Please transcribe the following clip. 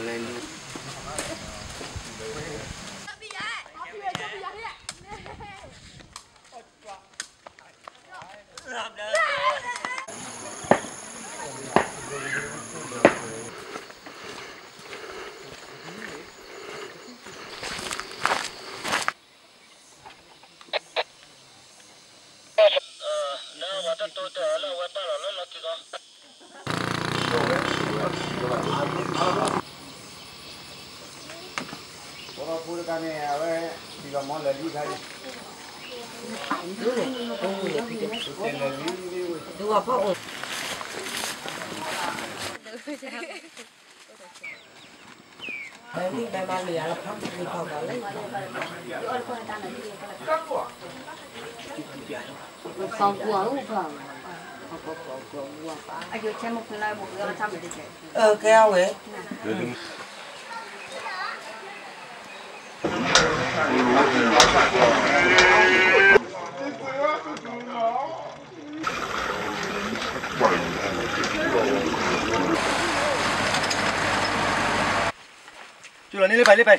còn lên. luôn Kalau pun ને હવે દીવામાં લડી ખાલી Con cua không phải. Ai vô xem một người này một người là sao vậy? Ờ, kéo vậy. Chú là đi lên bay lên bay